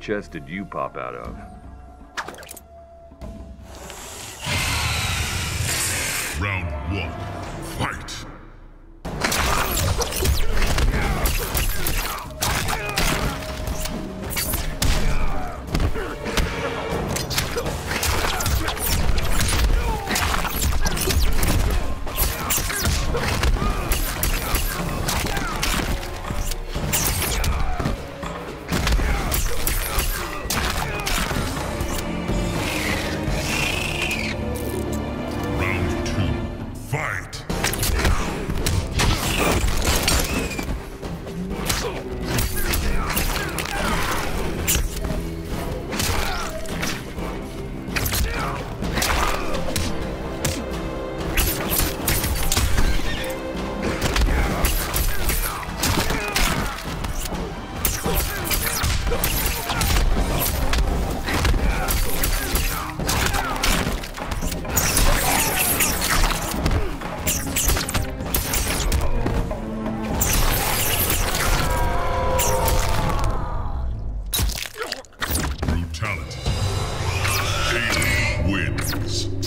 chest did you pop out of? Round one. talent. Haley wins.